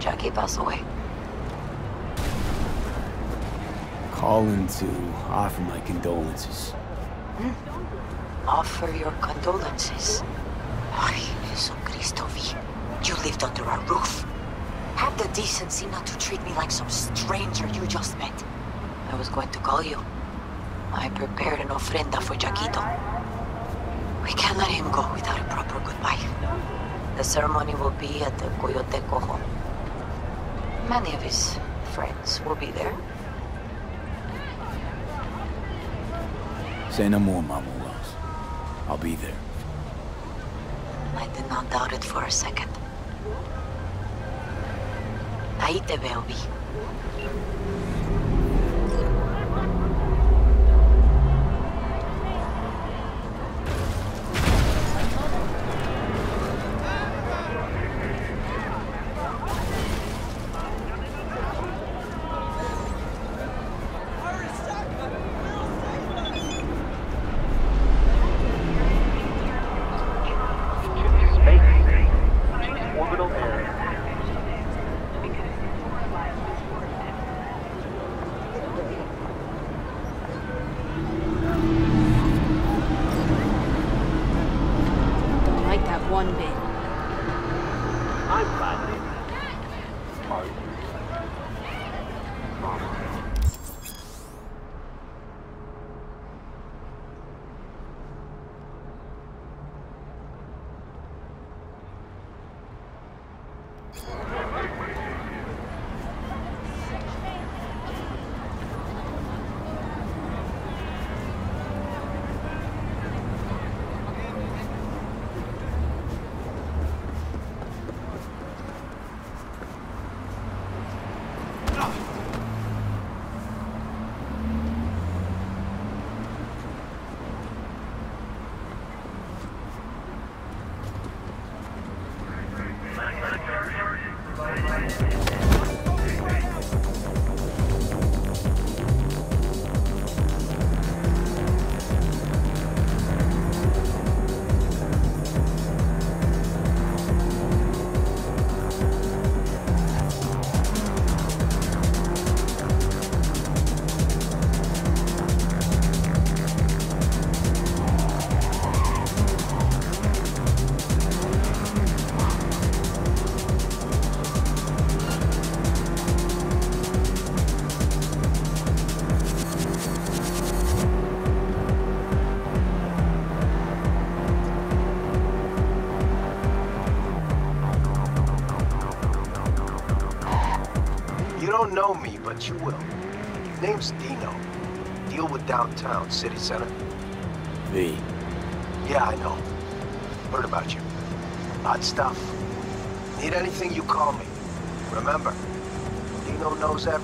Jackie passed away. Calling to offer my condolences. Hmm? Offer your condolences. Ay, Jesucristo V. You lived under our roof. Have the decency not to treat me like some stranger you just met. I was going to call you. I prepared an ofrenda for Jaquito. We can't let him go without a proper goodbye. The ceremony will be at the Coyote Cojo. Many of his friends will be there. Say no more, Mama Welles. I'll be there. I did not doubt it for a second. Ahí te veo, Vi. You Name's Dino. Deal with downtown, city center. V. Yeah, I know. Heard about you. Odd stuff. Need anything, you call me. Remember, Dino knows everybody.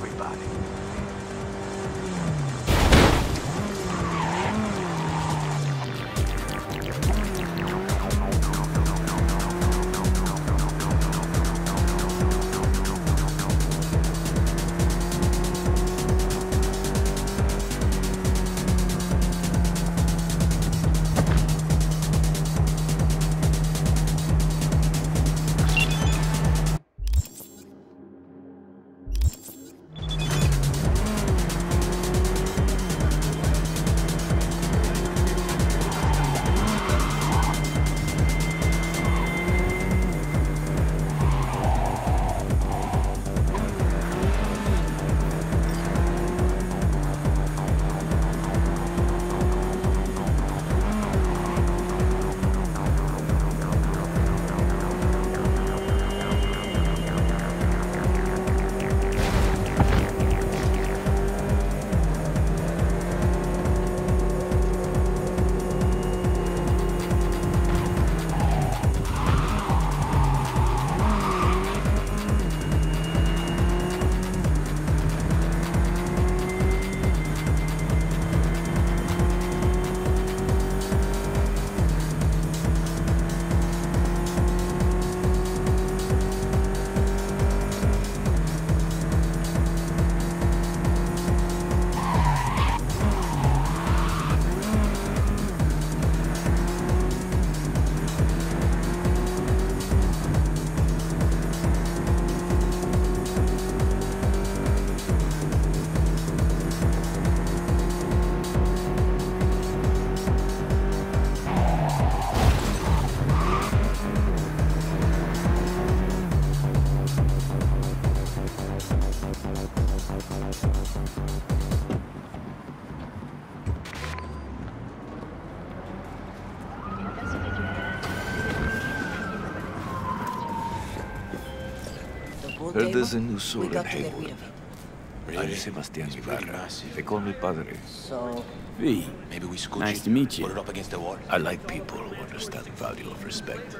Heard table, there's a new we soul in got to get Heywood. rid of it. I'm Sebastian Ibarra. They call me Padre. So, V, Maybe we scooch Nice to meet you. Put it up against the wall. I like people who understand the value of respect.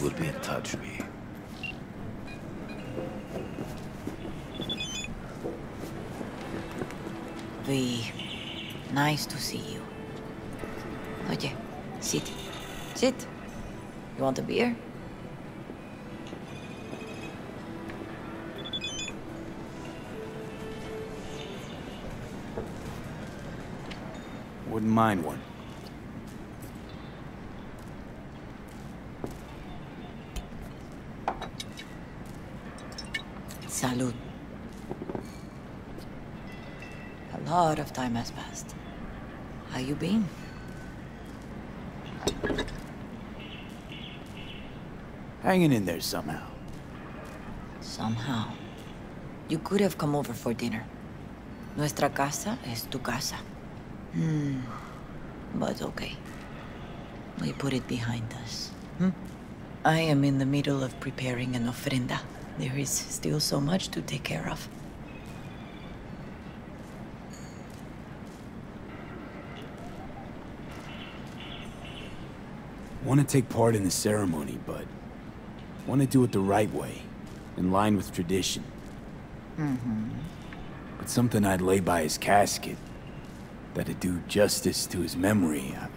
We'll be in touch, V. V, nice to see you. Oye, sit. Sit. You want a beer? Wouldn't mind one. Salud. A lot of time has passed. How you been? Hanging in there somehow. Somehow. You could have come over for dinner. Nuestra casa es tu casa. Hmm. But okay. We put it behind us. Hmm? I am in the middle of preparing an ofrenda. There is still so much to take care of. Want to take part in the ceremony, but want to do it the right way, in line with tradition. Mm-hmm. But something I'd lay by his casket, that'd do justice to his memory. I,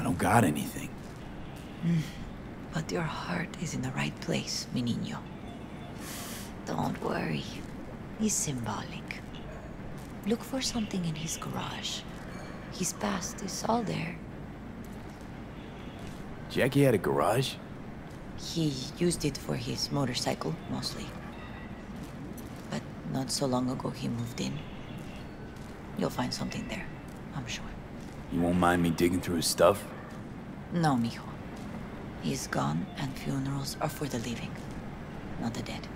I don't got anything. Mm. But your heart is in the right place, mi niño. Don't worry. He's symbolic. Look for something in his garage. His past is all there. Jackie had a garage? He used it for his motorcycle, mostly. But not so long ago, he moved in. You'll find something there, I'm sure. You won't mind me digging through his stuff? No, mijo. He's gone, and funerals are for the living, not the dead.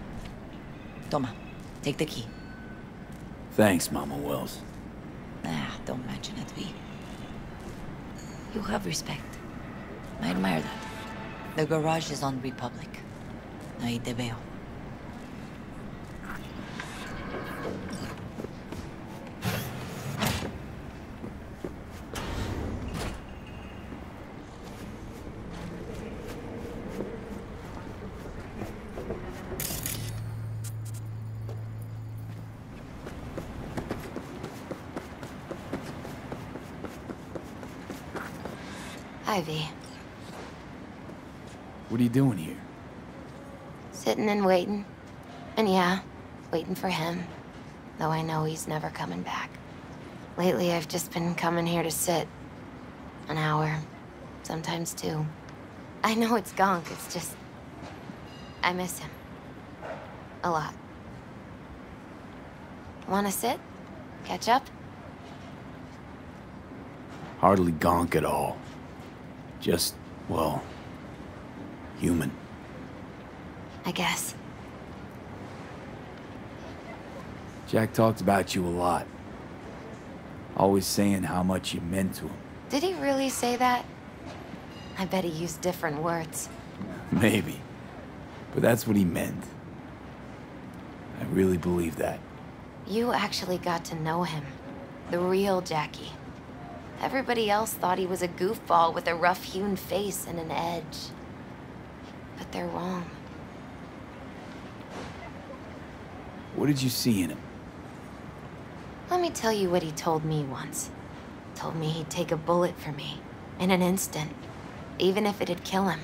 Toma, take the key. Thanks, Mama Welles. Ah, don't mention it, V. You have respect. I admire that. The garage is on Republic. Ahí te veo. Ivy, What are you doing here? sitting and waiting. And yeah, waiting for him. Though I know he's never coming back. Lately, I've just been coming here to sit. An hour. Sometimes two. I know it's gonk, it's just... I miss him. A lot. Wanna sit? Catch up? Hardly gonk at all. Just, well, human. I guess. Jack talked about you a lot. Always saying how much you meant to him. Did he really say that? I bet he used different words. Maybe. But that's what he meant. I really believe that. You actually got to know him. The real Jackie. Everybody else thought he was a goofball with a rough-hewn face and an edge. But they're wrong. What did you see in him? Let me tell you what he told me once. Told me he'd take a bullet for me. In an instant. Even if it'd kill him.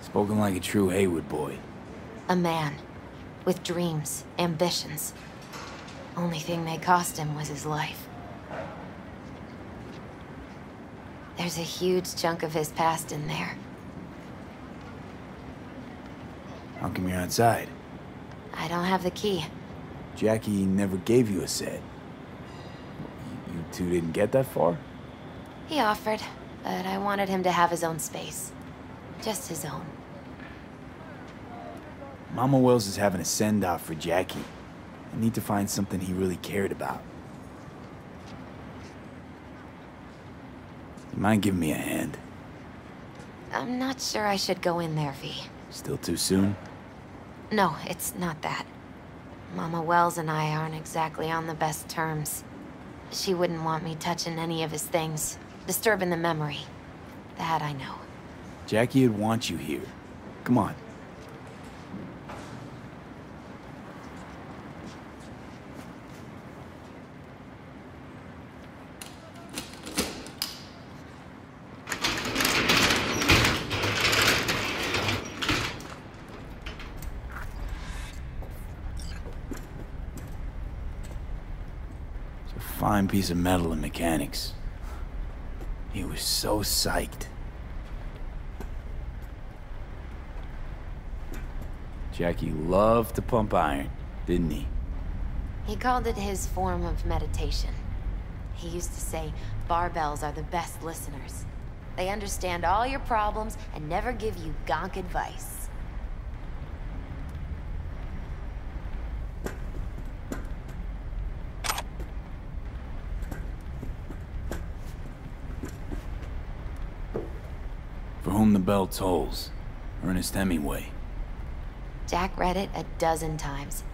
Spoken like a true Heywood boy. A man. With dreams, ambitions. Only thing they cost him was his life. There's a huge chunk of his past in there. How come you're outside? I don't have the key. Jackie never gave you a set. You two didn't get that far? He offered, but I wanted him to have his own space. Just his own. Mama Welles is having a send-off for Jackie. I need to find something he really cared about. You mind giving me a hand? I'm not sure I should go in there, V. Still too soon? No, it's not that. Mama Welles and I aren't exactly on the best terms. She wouldn't want me touching any of his things, disturbing the memory. That I know. Jackie would want you here. Come on. It's a fine piece of metal and mechanics. He was so psyched. Jackie loved to pump iron, didn't he? He called it his form of meditation. He used to say barbells are the best listeners. They understand all your problems and never give you gonk advice. For whom the bell tolls. Ernest Hemingway. Jack read it a dozen times.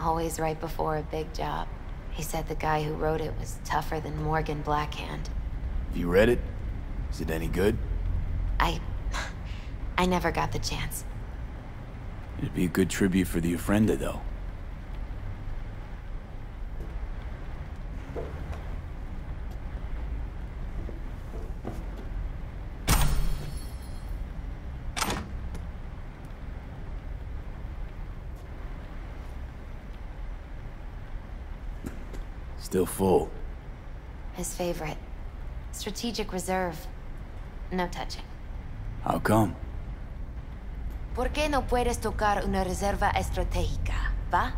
Always right before a big job. He said the guy who wrote it was tougher than Morgan Blackhand. Have you read it? Is it any good? I... I never got the chance. It'd be a good tribute for the Ofrenda, though. Still full. His favorite. Strategic reserve. No touching. How come? ¿Por qué no puedes tocar una reserva estratégica, va?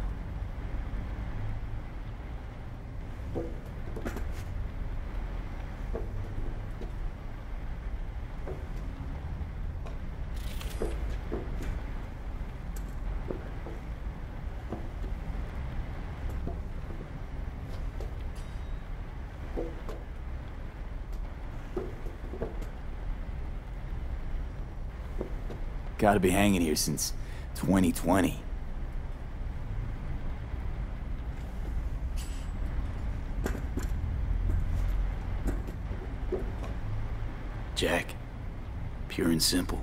Gotta be hanging here since 2020. Jack. Pure and simple.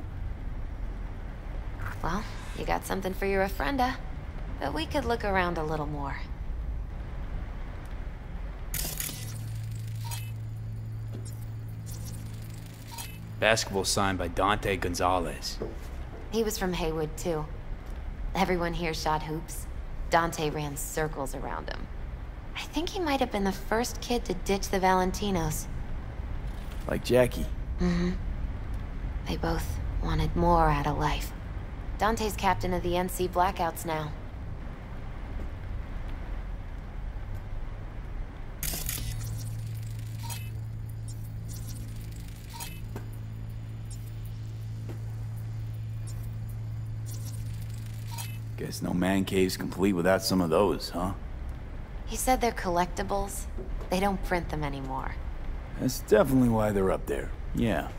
Well, you got something for your ofrenda. But we could look around a little more. Basketball signed by Dante Gonzalez. He was from Heywood, too. Everyone here shot hoops. Dante ran circles around him. I think he might have been the first kid to ditch the Valentinos. Like Jackie. Mm-hmm. They both wanted more out of life. Dante's captain of the NC Blackouts now. Guess no man cave's complete without some of those, huh? He said they're collectibles. They don't print them anymore. That's definitely why they're up there. Yeah.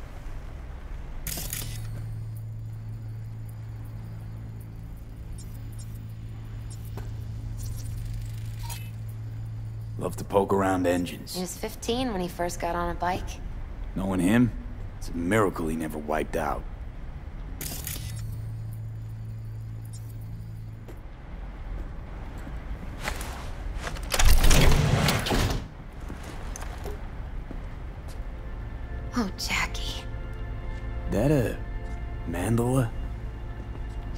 Love to poke around engines. He was 15 when he first got on a bike. Knowing him, it's a miracle he never wiped out.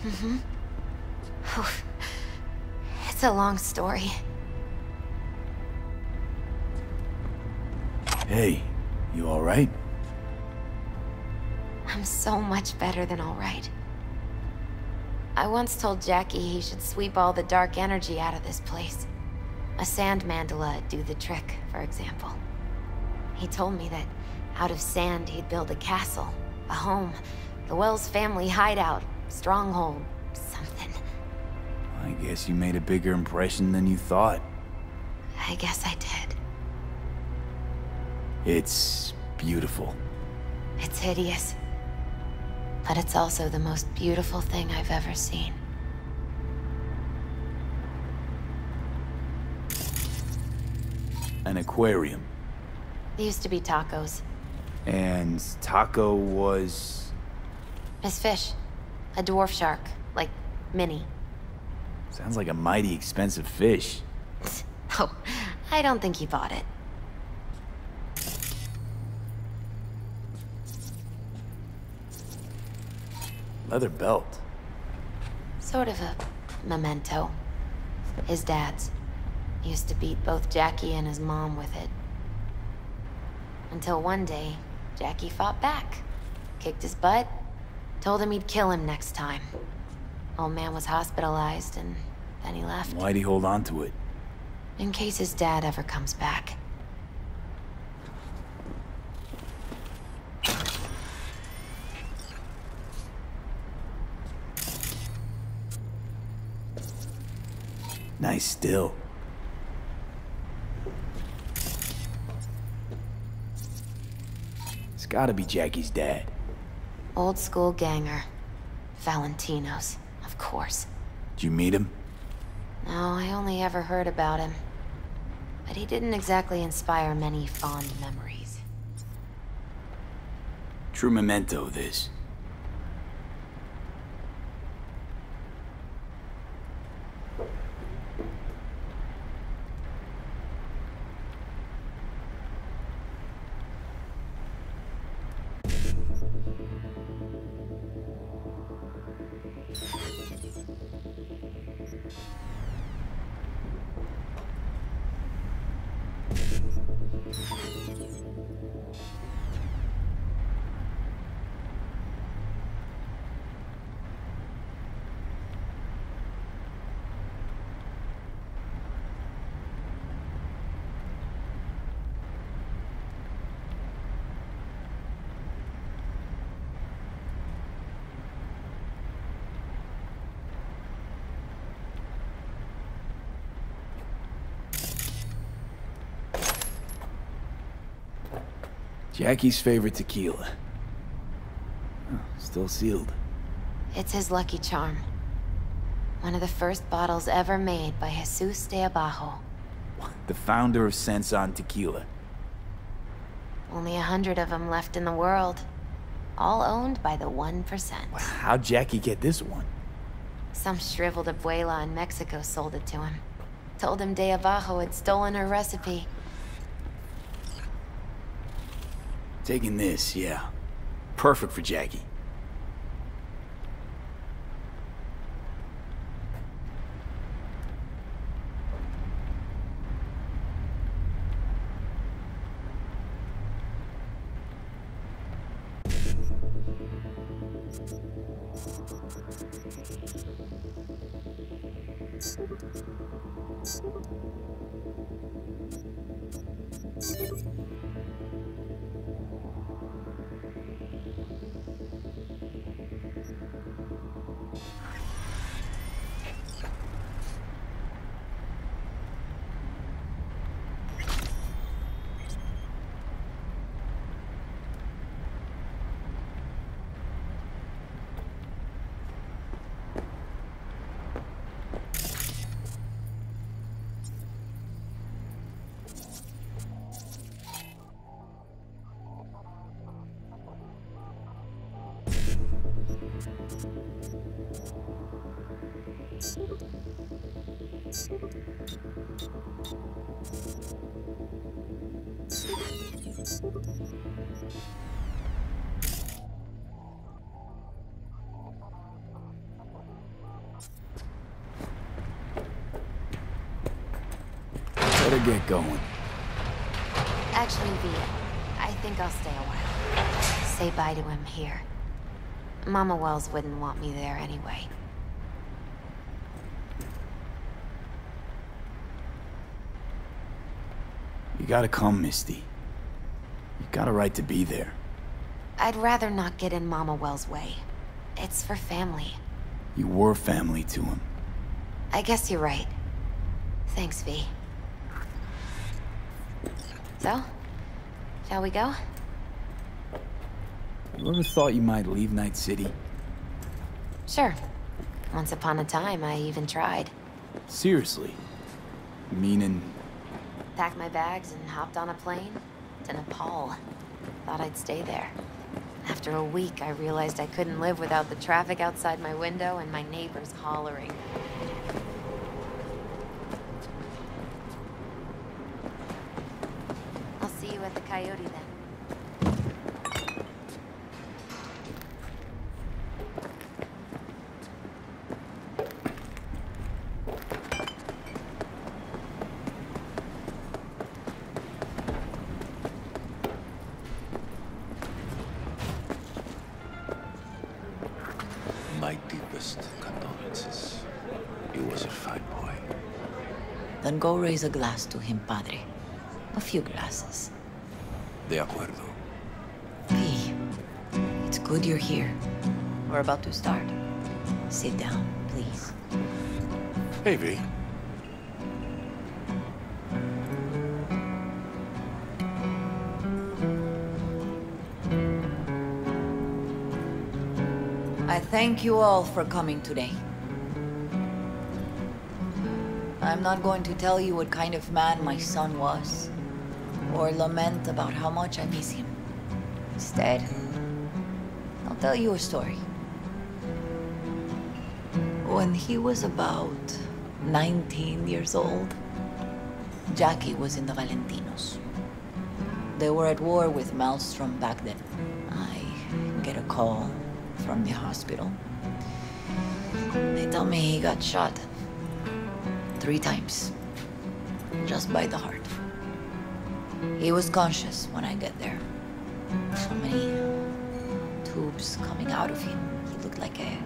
Mm-hmm. It's a long story. Hey, you alright? I'm so much better than alright. I once told Jackie he should sweep all the dark energy out of this place. A sand mandala do the trick, for example. He told me that out of sand he'd build a castle, a home, the Welles family hideout, stronghold, something. I guess you made a bigger impression than you thought. I guess I did. It's beautiful. It's hideous. But it's also the most beautiful thing I've ever seen. An aquarium. It used to be tacos. And taco was... Miss Fish. A dwarf shark. Like, mini. Sounds like a mighty expensive fish. Oh, I don't think he bought it. Leather belt. Sort of a memento. His dad's. He used to beat both Jackie and his mom with it. Until one day, Jackie fought back. Kicked his butt. Told him he'd kill him next time. Old man was hospitalized, and then he left. Why'd he hold on to it? In case his dad ever comes back. Nice still. It's gotta be Jackie's dad. Old school ganger. Valentino's, of course. Did you meet him? No, I only ever heard about him. But he didn't exactly inspire many fond memories. True memento, this. Jackie's favorite tequila. Oh, still sealed. It's his lucky charm. One of the first bottles ever made by Jesus de Abajo. The founder of Senson Tequila. Only a hundred of them left in the world. All owned by the 1%. How'd Jackie get this one? Some shriveled abuela in Mexico sold it to him. Told him de Abajo had stolen her recipe. Taking this, yeah. Perfect for Jackie. Better get going. Actually, V, I think I'll stay a while. Say bye to him here. Mama Welles wouldn't want me there anyway. You gotta come, Misty. You got a right to be there. I'd rather not get in Mama Welles' way. It's for family. You were family to him. I guess you're right. Thanks, V. So, shall we go? You ever thought you might leave Night City? Sure. Once upon a time, I even tried. Seriously? Meaning, Packed my bags and hopped on a plane to Nepal. Thought I'd stay there. After a week, I realized I couldn't live without the traffic outside my window and my neighbors hollering. I'll see you at the Coyote then. My deepest condolences. He was a fine boy. Then go raise a glass to him, Padre. A few glasses. De acuerdo. V, it's good you're here. We're about to start. Sit down, please. Hey, V. I thank you all for coming today. I'm not going to tell you what kind of man my son was, or lament about how much I miss him. Instead, I'll tell you a story. When he was about 19 years old, Jackie was in the Valentinos. They were at war with Maelstrom back then. I get a call from the hospital. They tell me he got shot. Three times. Just by the heart. He was conscious when I get there. So many tubes coming out of him. He looked like a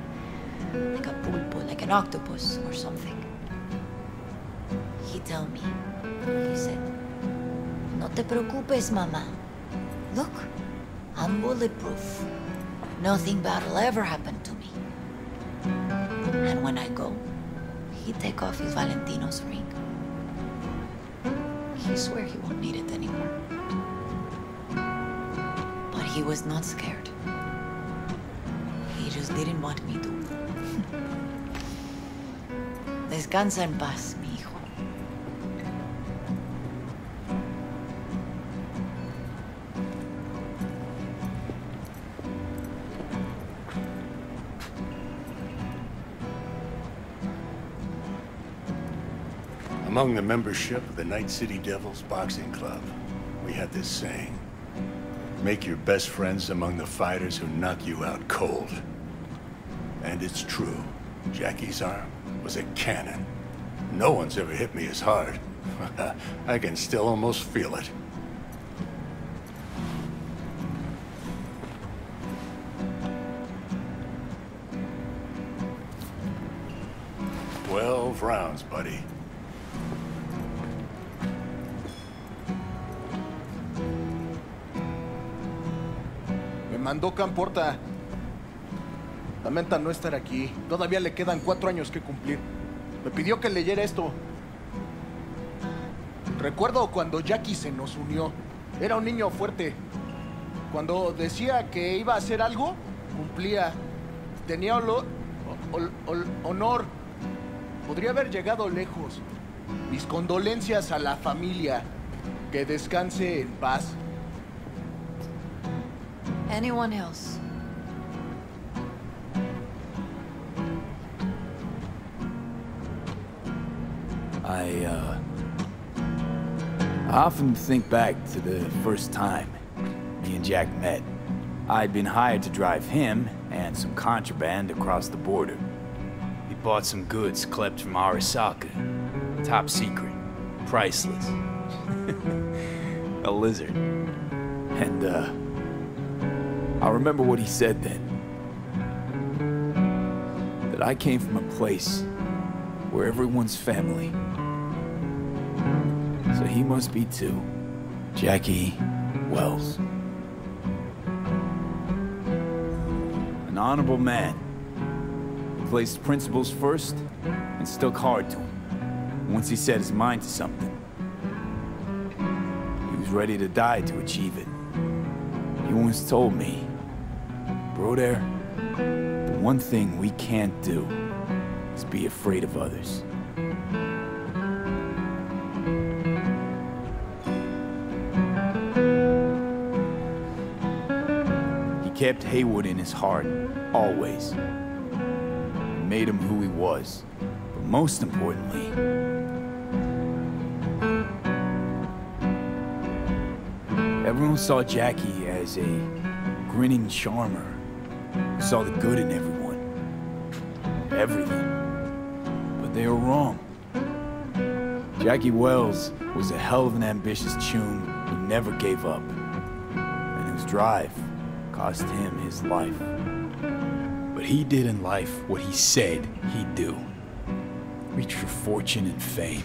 like a pulpo, like an octopus or something. He tell me, he said, No te preocupes, mama. Look, I'm bulletproof. Nothing bad will ever happen to me. And when I go, he take off his Valentino's ring. He swear he won't need it anymore. But he was not scared. He just didn't want me to. Descansa en paz, Among the membership of the Night City Devils Boxing Club, we had this saying. Make your best friends among the fighters who knock you out cold. And it's true. Jackie's arm was a cannon. No one's ever hit me as hard. I can still almost feel it. Twelve rounds, buddy. Me mandó Camporta. Lamenta no estar aquí. Todavía le quedan cuatro años que cumplir. Me pidió que leyera esto. Recuerdo cuando Jackie se nos unió. Era un niño fuerte. Cuando decía que iba a hacer algo, cumplía. Tenía honor. Podría haber llegado lejos. Mis condolencias a la familia. Que descanse en paz. Anyone else? I, uh... I often think back to the first time me and Jack met. I'd been hired to drive him and some contraband across the border. He bought some goods klept from Arasaka. Top secret. Priceless. A lizard. And, uh... I remember what he said then. That I came from a place where everyone's family. So he must be too. Jackie Welles. An honorable man. Placed principles first and stuck hard to him. Once he set his mind to something, he was ready to die to achieve it. He once told me, through there. The one thing we can't do is be afraid of others. He kept Heywood in his heart, always. It made him who he was. But most importantly, Everyone saw Jackie as a grinning charmer, who saw the good in everyone. Everything. But they were wrong. Jackie Welles was a hell of an ambitious tune who never gave up, and whose drive cost him his life. But he did in life what he said he'd do. Reach for fortune and fame.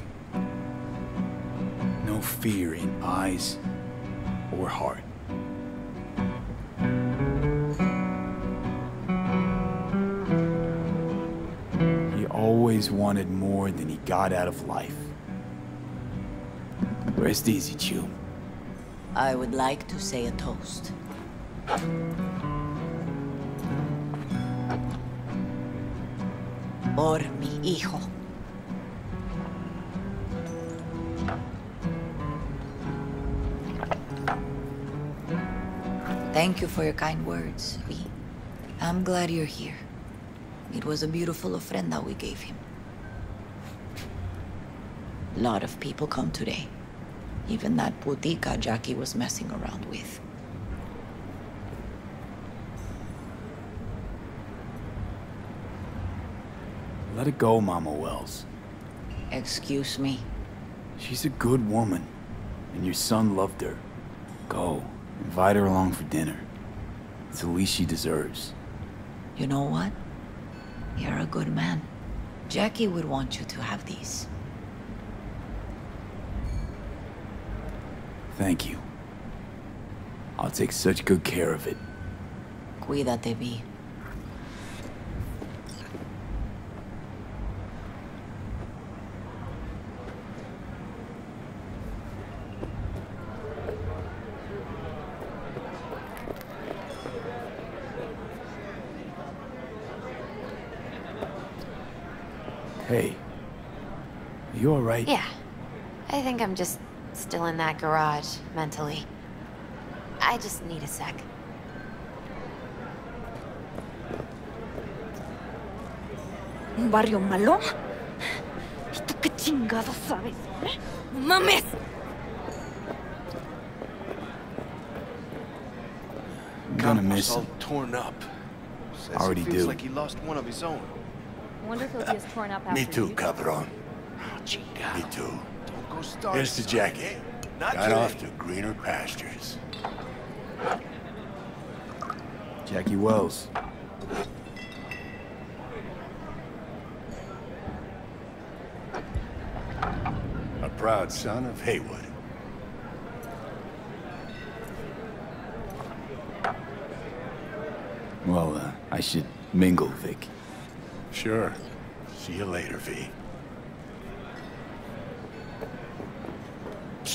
No fear in eyes or heart. Always wanted more than he got out of life. Rest easy, Choom. I would like to say a toast. Por mi hijo. Thank you for your kind words, V. I'm glad you're here. It was a beautiful ofrenda we gave him. A lot of people come today. Even that putica Jackie was messing around with. Let it go, Mama Welles. Excuse me. She's a good woman, and your son loved her. Go, invite her along for dinner. It's the least she deserves. You know what? You're a good man. Jackie would want you to have these. Thank you. I'll take such good care of it. Cuídate, Vi. Hey, you alright? Yeah. I think I'm just still in that garage, mentally. I just need a sec. ¿Un barrio malo? ¿Y tú qué chingados sabes? ¿Eh? ¡Mames! Gonna miss all him. torn up. Says Already he feels do. like he lost one of his own. I wonder if he'll be as torn up after Me too, cabron. Oh. Me too. Don't go start. Here's to. Jackie. Not Got off to greener pastures. Jackie Welles. A proud son of Heywood. Well, uh, I should mingle, Vic. Sure. See you later, V.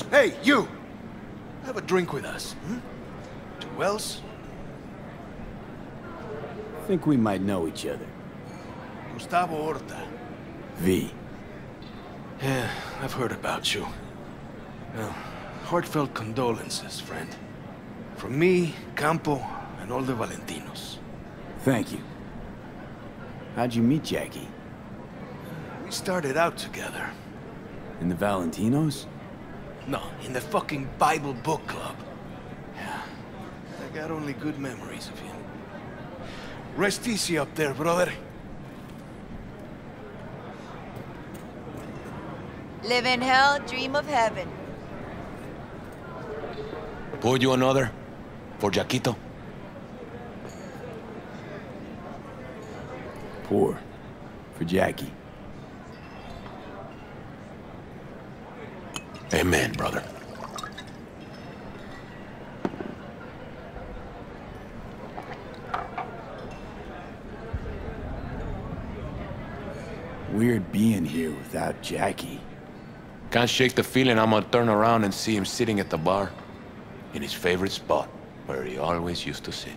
Hey, you! Have a drink with us. Hmm? To Welles? Think we might know each other. Gustavo Orta. V. Yeah, I've heard about you. Well, heartfelt condolences, friend. From me, Campo, and all the Valentinos. Thank you. How'd you meet Jackie? We started out together. In the Valentinos? No, in the fucking Bible book club. Yeah, I got only good memories of him. Rest easy up there, brother. Live in hell, dream of heaven. Pour you another? For Jaquito? Pour. For Jackie. Amen, brother. Weird being here without Jackie. Can't shake the feeling I'm gonna turn around and see him sitting at the bar. In his favorite spot, where he always used to sit.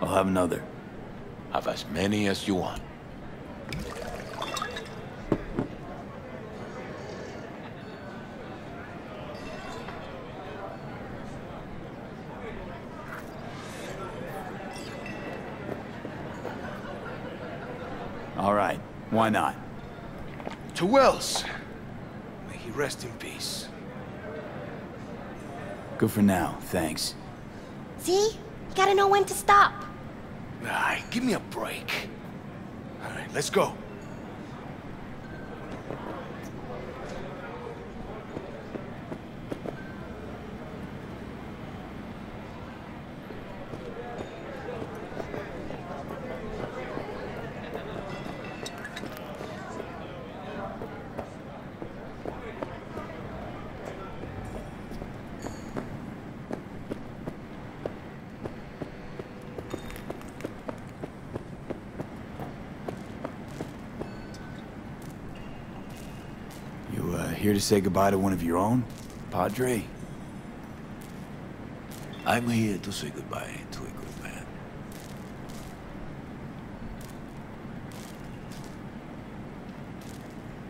I'll have another. Have as many as you want. All right, why not? To Welles. May he rest in peace. Good for now, thanks. See? You gotta know when to stop. Nah, give me a break. All right, let's go. You, uh, here to say goodbye to one of your own? Padre? I'm here to say goodbye to a good man.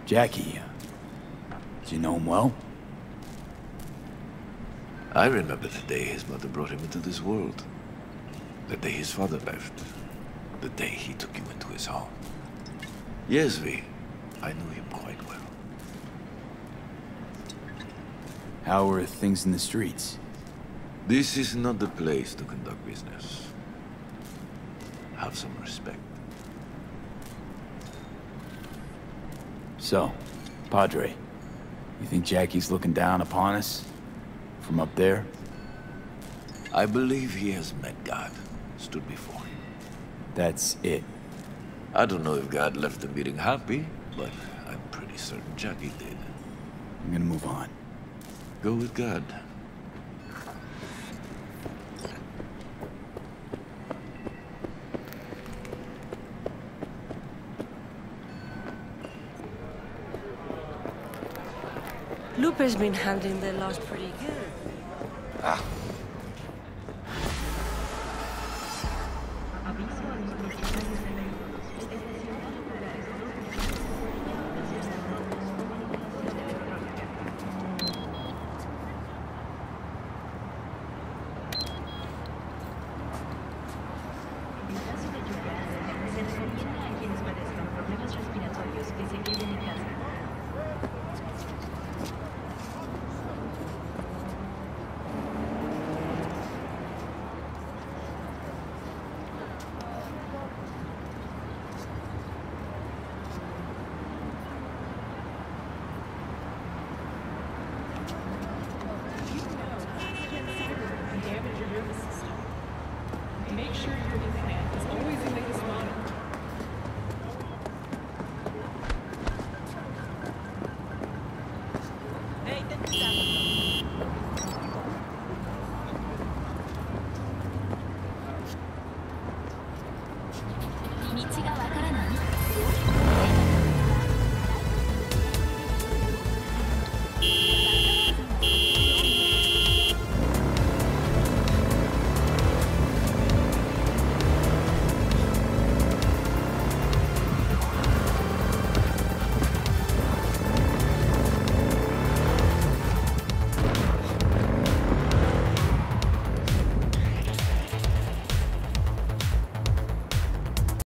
Jackie, uh, do you know him well? I remember the day his mother brought him into this world. The day his father left. The day he took you into his home. Yes, V. I knew him quite well. How are things in the streets? This is not the place to conduct business. Have some respect. So, Padre, you think Jackie's looking down upon us? From up there? I believe he has met God, stood before him. That's it. I don't know if God left the meeting happy, but I'm pretty certain Jackie did. I'm gonna move on. Go with God. Lupe's been handling the loss pretty good. Ah,